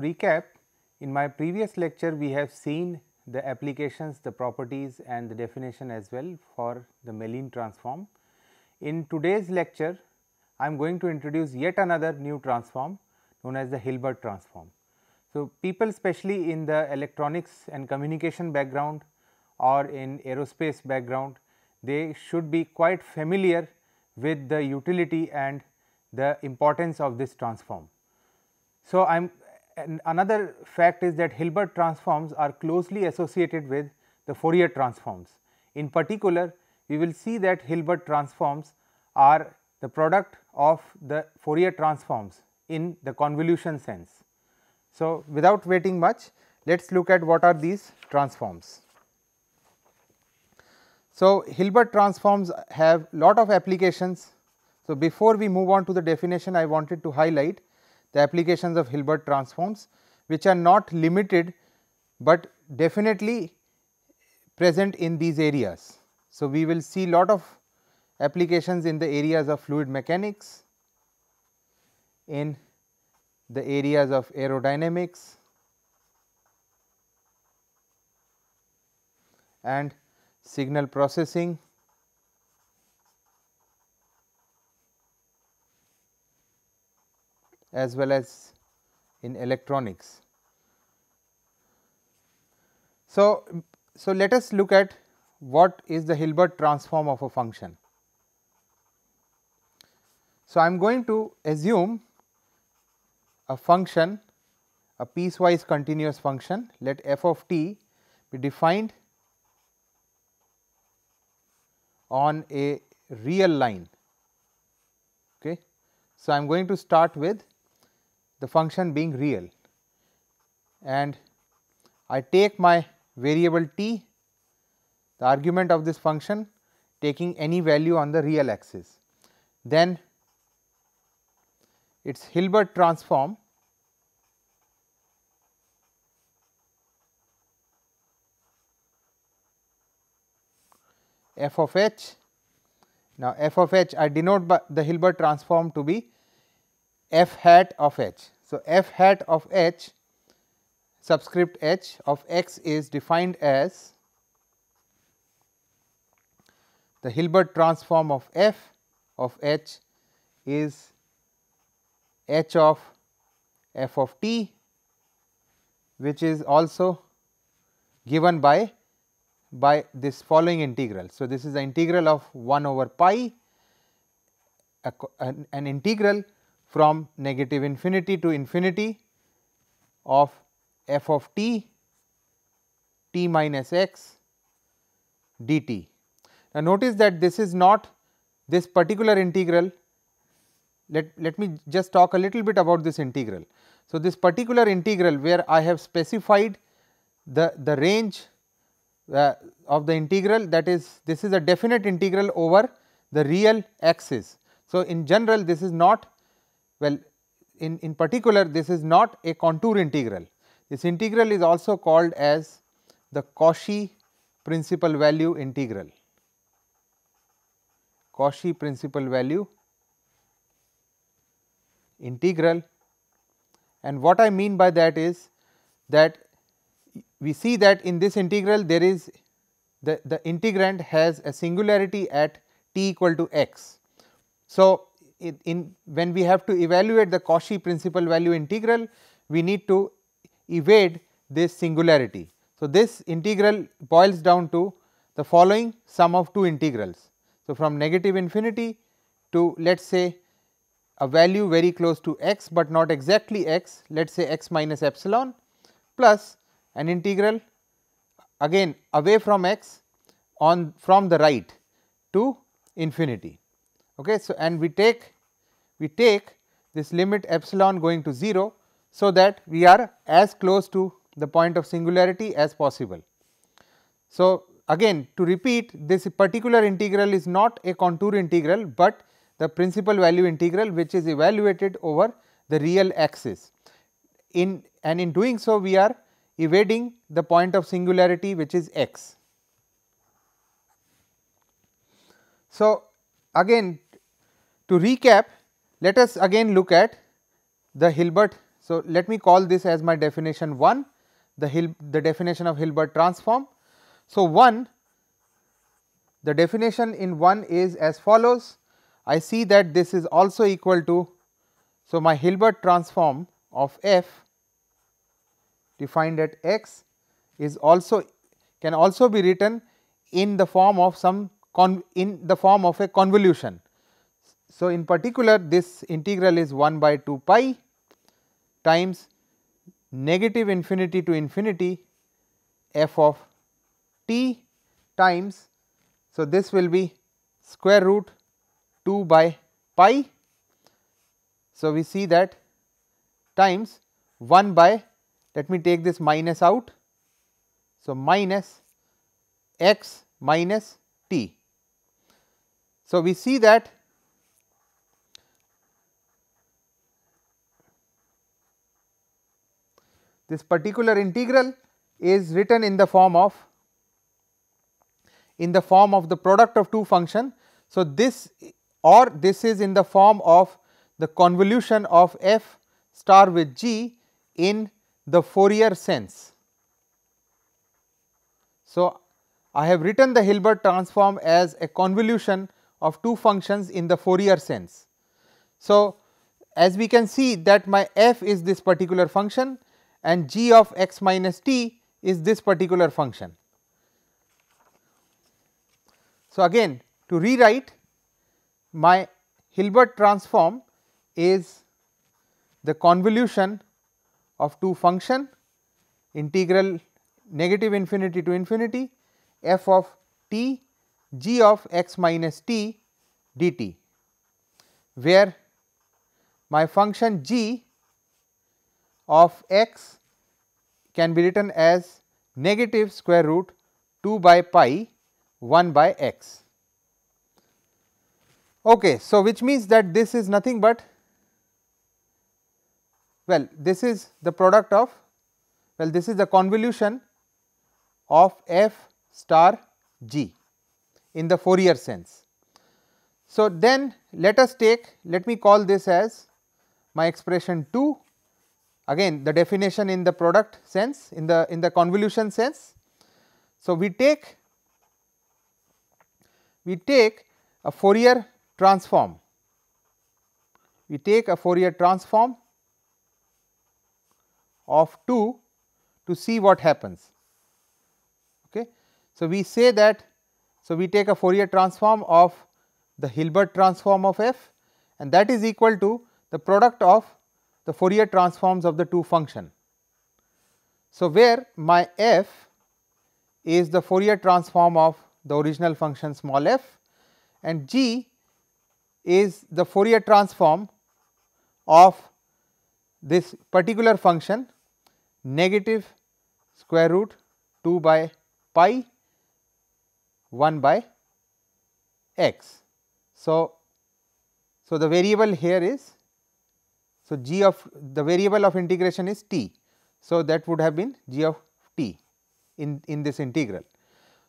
recap, in my previous lecture we have seen the applications, the properties and the definition as well for the Mellin transform. In today's lecture, I am going to introduce yet another new transform known as the Hilbert transform. So, people especially in the electronics and communication background or in aerospace background, they should be quite familiar with the utility and the importance of this transform. So, I am another fact is that Hilbert transforms are closely associated with the Fourier transforms. In particular, we will see that Hilbert transforms are the product of the Fourier transforms in the convolution sense. So, without waiting much, let us look at what are these transforms. So, Hilbert transforms have lot of applications. So, before we move on to the definition, I wanted to highlight the applications of Hilbert transforms which are not limited, but definitely present in these areas. So, we will see lot of applications in the areas of fluid mechanics, in the areas of aerodynamics and signal processing as well as in electronics. So, so let us look at what is the Hilbert transform of a function. So, I am going to assume a function a piecewise continuous function let f of t be defined on a real line. Okay. So, I am going to start with the function being real and I take my variable t the argument of this function taking any value on the real axis. Then its Hilbert transform f of h. Now, f of h I denote by the Hilbert transform to be f hat of h. So, f hat of h subscript h of x is defined as the Hilbert transform of f of h is h of f of t which is also given by by this following integral. So, this is the integral of 1 over pi an, an integral from negative infinity to infinity of f of t t minus x dt. Now, notice that this is not this particular integral let, let me just talk a little bit about this integral. So, this particular integral where I have specified the, the range uh, of the integral that is this is a definite integral over the real axis. So, in general this is not well, in, in particular this is not a contour integral. This integral is also called as the Cauchy principal value integral. Cauchy principal value integral and what I mean by that is that we see that in this integral there is the, the integrand has a singularity at t equal to x. So, in, when we have to evaluate the Cauchy principal value integral, we need to evade this singularity. So, this integral boils down to the following sum of two integrals. So, from negative infinity to let us say a value very close to x, but not exactly x let us say x minus epsilon plus an integral again away from x on from the right to infinity. Okay. So, and we take we take this limit epsilon going to 0. So, that we are as close to the point of singularity as possible. So, again to repeat this particular integral is not a contour integral, but the principal value integral which is evaluated over the real axis. In and in doing so we are evading the point of singularity which is x. So, again to recap let us again look at the Hilbert So, let me call this as my definition 1 the Hil the definition of Hilbert transform. So, 1 the definition in 1 is as follows I see that this is also equal to so my Hilbert transform of f defined at x is also can also be written in the form of some in the form of a convolution. So, in particular this integral is 1 by 2 pi times negative infinity to infinity f of t times. So, this will be square root 2 by pi. So, we see that times 1 by let me take this minus out. So, minus x minus t. So, we see that this particular integral is written in the form of in the form of the product of two function. So, this or this is in the form of the convolution of f star with g in the Fourier sense. So, I have written the Hilbert transform as a convolution of two functions in the Fourier sense. So, as we can see that my f is this particular function and g of x minus t is this particular function. So, again to rewrite my Hilbert transform is the convolution of two function integral negative infinity to infinity f of t g of x minus t dt, where my function g of x can be written as negative square root 2 by pi 1 by x. Okay, so, which means that this is nothing but well this is the product of well this is the convolution of f star g in the Fourier sense. So, then let us take let me call this as my expression 2 again the definition in the product sense in the in the convolution sense. So, we take we take a Fourier transform we take a Fourier transform of 2 to see what happens. Okay. So, we say that so we take a Fourier transform of the Hilbert transform of f and that is equal to the product of the Fourier transforms of the two function. So, where my f is the Fourier transform of the original function small f and g is the Fourier transform of this particular function negative square root 2 by pi 1 by x. So, so the variable here is so g of the variable of integration is t. So, that would have been g of t in, in this integral.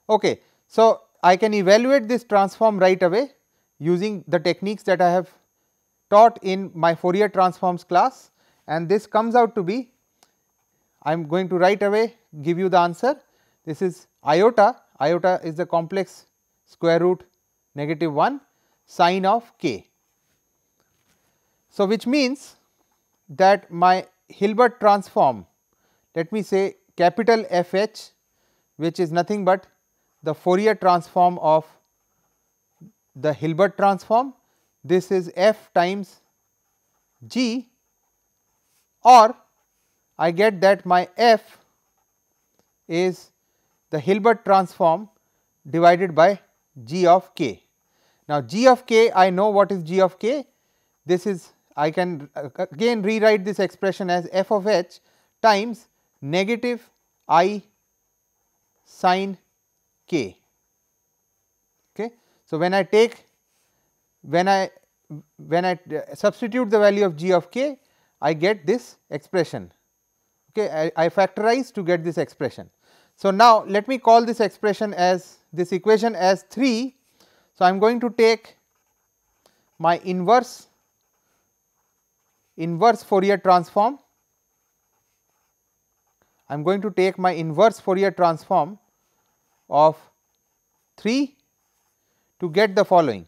Okay. So, I can evaluate this transform right away using the techniques that I have taught in my Fourier transforms class and this comes out to be I am going to right away give you the answer. This is iota, iota is the complex square root negative 1 sine of k. So, which means that my Hilbert transform let me say capital F h which is nothing but the Fourier transform of the Hilbert transform this is f times g or I get that my f is the Hilbert transform divided by g of k. Now, g of k I know what is g of k this is I can uh, again rewrite this expression as f of h times negative i sine k. Okay. So, when I take when I when I uh, substitute the value of g of k I get this expression okay, I, I factorize to get this expression. So, now let me call this expression as this equation as 3. So, I am going to take my inverse inverse Fourier transform I am going to take my inverse Fourier transform of 3 to get the following.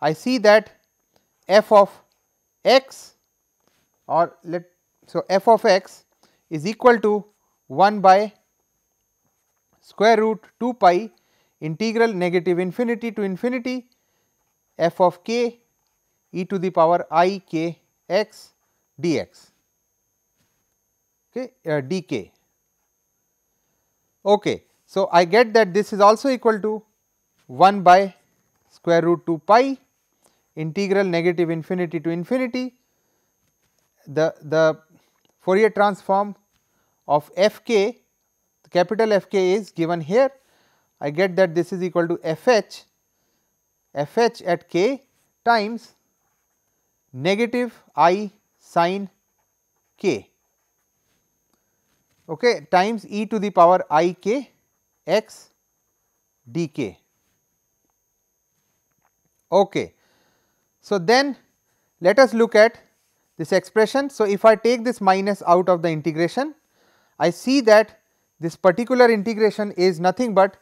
I see that f of x or let so f of x is equal to 1 by square root 2 pi integral negative infinity to infinity f of k e to the power i k x dx okay, uh, dk. Okay. So, I get that this is also equal to 1 by square root 2 pi integral negative infinity to infinity the, the Fourier transform of f k capital F k is given here I get that this is equal to f h f h at k times negative i sin k okay, times e to the power i k x d k. Okay. So, then let us look at this expression. So, if I take this minus out of the integration, I see that this particular integration is nothing but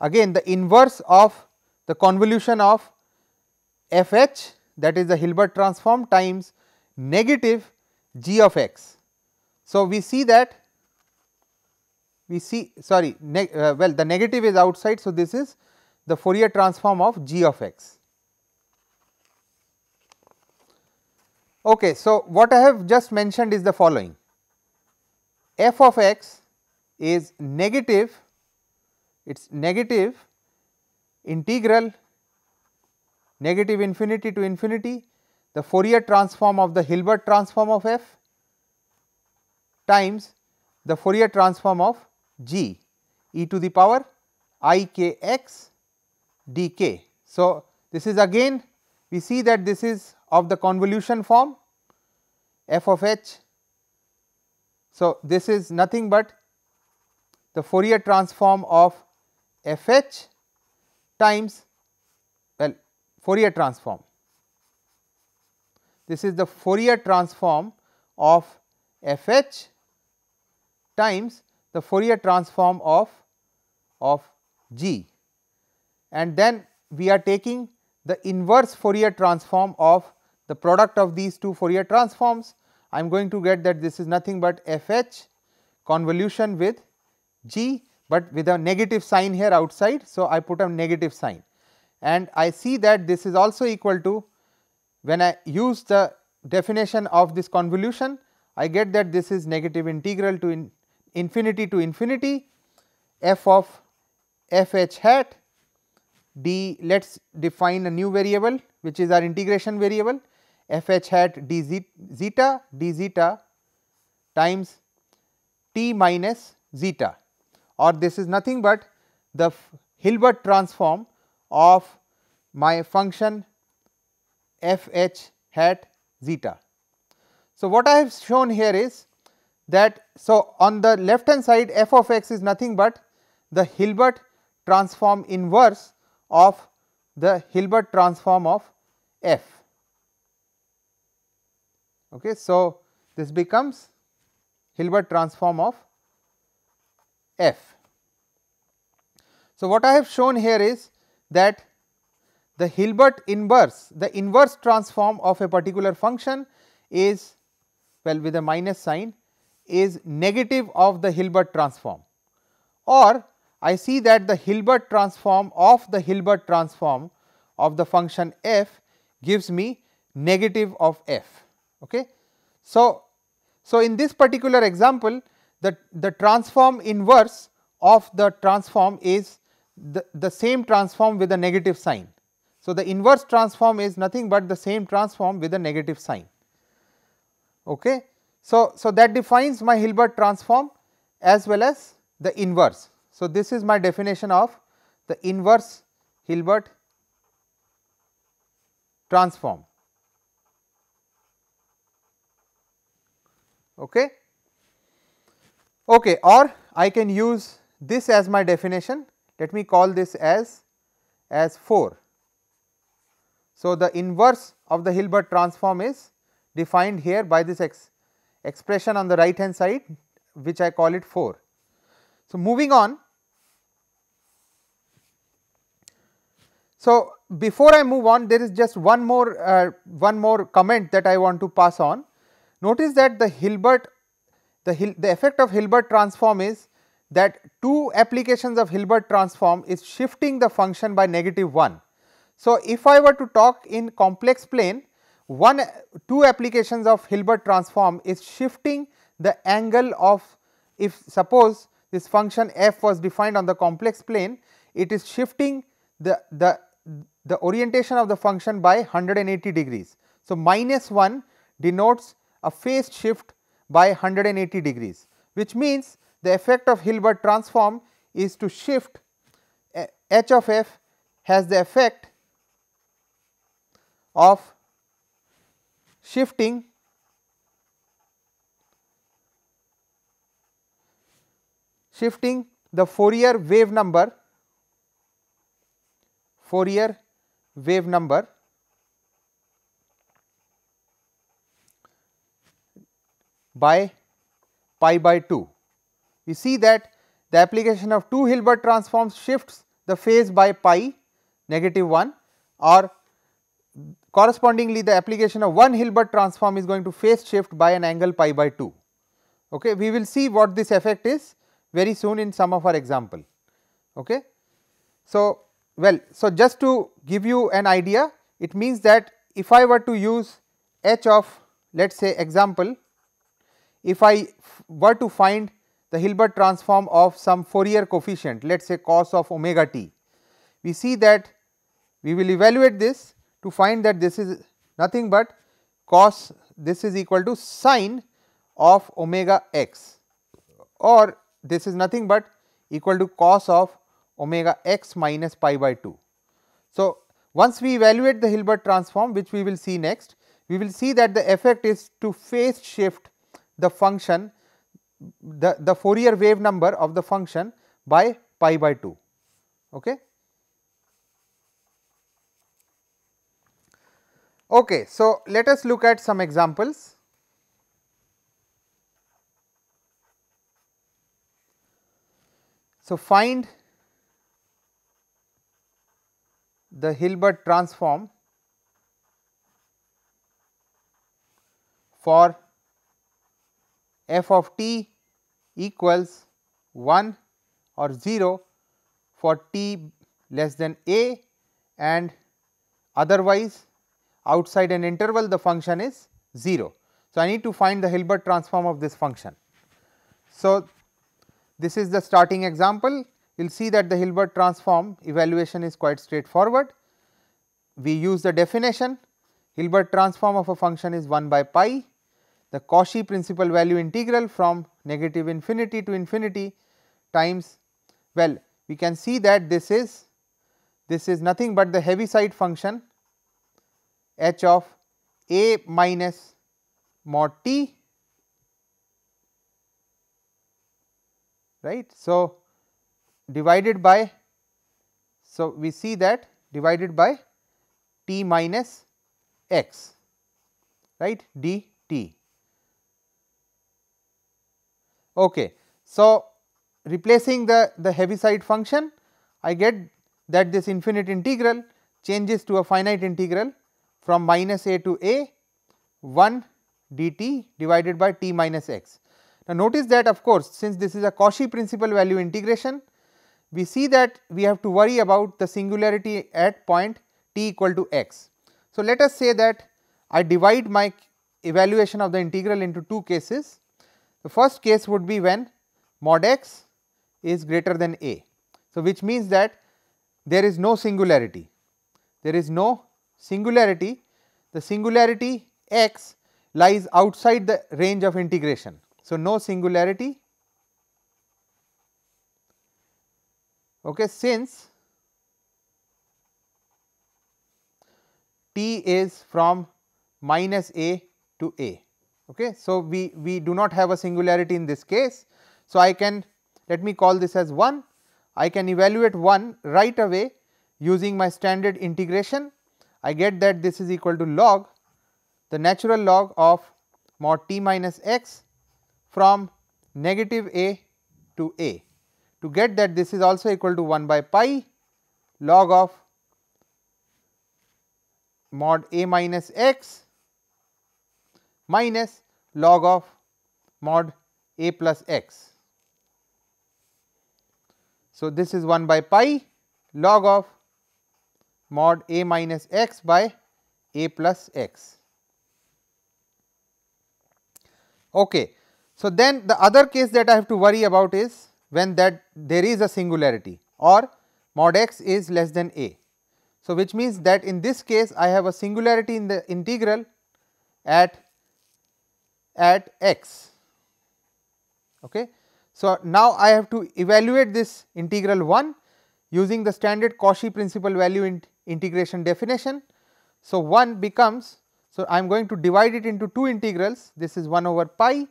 again the inverse of the convolution of f h that is the Hilbert transform times negative g of x. So, we see that we see sorry uh, well the negative is outside. So, this is the Fourier transform of g of x. Okay, so, what I have just mentioned is the following f of x is negative it is negative integral negative infinity to infinity the Fourier transform of the Hilbert transform of f times the Fourier transform of g e to the power i k x d k. So, this is again we see that this is of the convolution form f of h. So, this is nothing but the Fourier transform of f h times Fourier transform. This is the Fourier transform of f h times the Fourier transform of, of g and then we are taking the inverse Fourier transform of the product of these two Fourier transforms. I am going to get that this is nothing but f h convolution with g, but with a negative sign here outside. So, I put a negative sign and I see that this is also equal to when I use the definition of this convolution I get that this is negative integral to in infinity to infinity f of f h hat d let us define a new variable which is our integration variable f h hat d zeta d zeta times t minus zeta. Or this is nothing but the Hilbert transform of my function f h hat zeta. So, what I have shown here is that so on the left hand side f of x is nothing but the Hilbert transform inverse of the Hilbert transform of f. Okay. So, this becomes Hilbert transform of f. So, what I have shown here is that the Hilbert inverse, the inverse transform of a particular function is well with a minus sign is negative of the Hilbert transform or I see that the Hilbert transform of the Hilbert transform of the function f gives me negative of f. Okay. So, so in this particular example the, the transform inverse of the transform is the, the same transform with a negative sign. So, the inverse transform is nothing but the same transform with a negative sign. Okay. So, so that defines my Hilbert transform as well as the inverse. So, this is my definition of the inverse Hilbert transform. Okay. Okay, or I can use this as my definition. Let me call this as as 4. So, the inverse of the Hilbert transform is defined here by this ex expression on the right hand side which I call it 4. So, moving on. So, before I move on there is just one more uh, one more comment that I want to pass on. Notice that the Hilbert the, Hil the effect of Hilbert transform is that two applications of Hilbert transform is shifting the function by negative 1. So, if I were to talk in complex plane one two applications of Hilbert transform is shifting the angle of if suppose this function f was defined on the complex plane it is shifting the the the orientation of the function by 180 degrees. So, minus 1 denotes a phase shift by 180 degrees which means the effect of Hilbert transform is to shift eh, h of f has the effect of shifting shifting the Fourier wave number Fourier wave number by pi by 2. We see that the application of two Hilbert transforms shifts the phase by pi negative 1 or correspondingly the application of one Hilbert transform is going to phase shift by an angle pi by 2. Okay. We will see what this effect is very soon in some of our example. Okay. So, well, so just to give you an idea, it means that if I were to use h of let us say example, if I were to find the Hilbert transform of some Fourier coefficient let us say cos of omega t, we see that we will evaluate this to find that this is nothing but cos this is equal to sine of omega x or this is nothing but equal to cos of omega x minus pi by 2. So, once we evaluate the Hilbert transform which we will see next, we will see that the effect is to phase shift the function the, the Fourier wave number of the function by pi by 2. Okay. Okay, so let us look at some examples. So, find the Hilbert transform for f of t equals 1 or 0 for t less than a and otherwise outside an interval the function is 0. So, I need to find the Hilbert transform of this function. So, this is the starting example you will see that the Hilbert transform evaluation is quite straightforward. We use the definition Hilbert transform of a function is 1 by pi, the Cauchy principal value integral from negative infinity to infinity times well we can see that this is this is nothing but the Heaviside function h of a minus mod t right. So, divided by so we see that divided by t minus x right dt. Okay. So, replacing the, the Heaviside function I get that this infinite integral changes to a finite integral from minus a to a 1 dt divided by t minus x. Now, notice that of course, since this is a Cauchy principal value integration we see that we have to worry about the singularity at point t equal to x. So, let us say that I divide my evaluation of the integral into two cases. The first case would be when mod x is greater than a. So, which means that there is no singularity, there is no singularity, the singularity x lies outside the range of integration. So, no singularity okay, since t is from minus a to a. Okay. So, we, we do not have a singularity in this case. So, I can let me call this as 1, I can evaluate 1 right away using my standard integration. I get that this is equal to log the natural log of mod t minus x from negative a to a. To get that this is also equal to 1 by pi log of mod a minus x minus log of mod a plus x. So, this is 1 by pi log of mod a minus x by a plus x. Okay. So, then the other case that I have to worry about is when that there is a singularity or mod x is less than a. So, which means that in this case I have a singularity in the integral at at x. Okay. So, now I have to evaluate this integral 1 using the standard Cauchy principal value in integration definition. So, 1 becomes so I am going to divide it into two integrals this is 1 over pi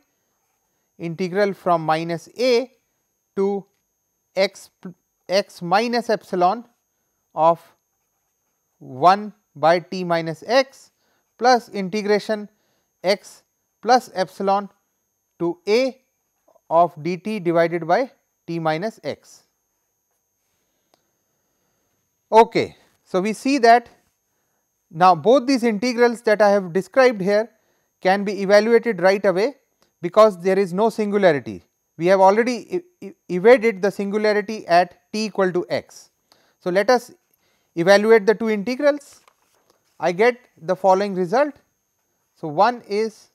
integral from minus a to x x minus epsilon of 1 by t minus x plus integration x plus epsilon to a of dt divided by t minus x. Okay. So, we see that now both these integrals that I have described here can be evaluated right away because there is no singularity. We have already evaded the singularity at t equal to x. So, let us evaluate the two integrals. I get the following result. So, one is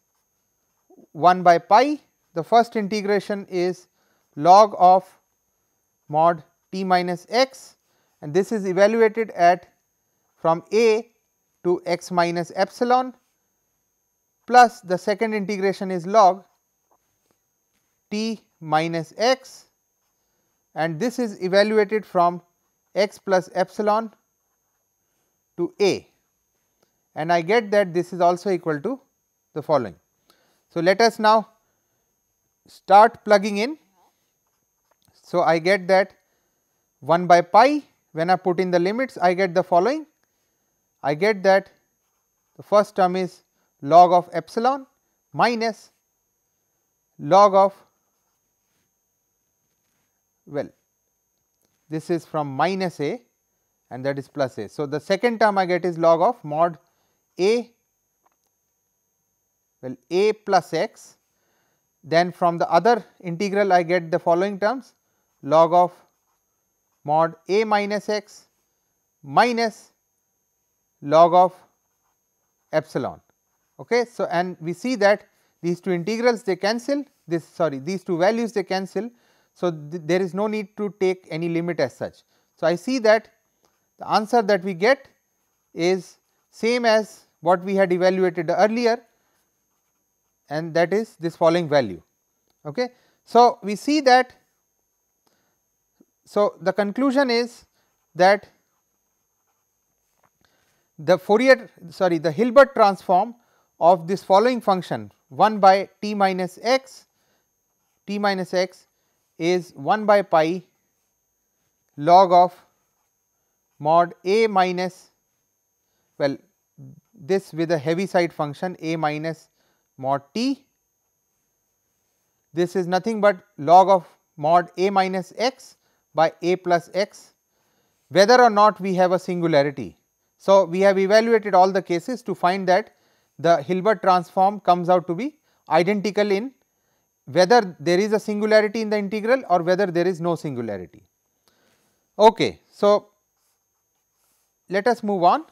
1 by pi the first integration is log of mod t minus x and this is evaluated at from a to x minus epsilon plus the second integration is log t minus x and this is evaluated from x plus epsilon to a and I get that this is also equal to the following. So, let us now start plugging in. So, I get that 1 by pi when I put in the limits I get the following I get that the first term is log of epsilon minus log of well this is from minus a and that is plus a. So, the second term I get is log of mod a well a plus x then from the other integral I get the following terms log of mod a minus x minus log of epsilon. Okay. So, and we see that these two integrals they cancel this sorry these two values they cancel. So, th there is no need to take any limit as such. So, I see that the answer that we get is same as what we had evaluated earlier and that is this following value. Okay. So, we see that so the conclusion is that the Fourier sorry the Hilbert transform of this following function 1 by t minus x t minus x is 1 by pi log of mod a minus well this with a Heaviside function a minus mod t. This is nothing but log of mod a minus x by a plus x whether or not we have a singularity. So, we have evaluated all the cases to find that the Hilbert transform comes out to be identical in whether there is a singularity in the integral or whether there is no singularity. Okay. So, let us move on.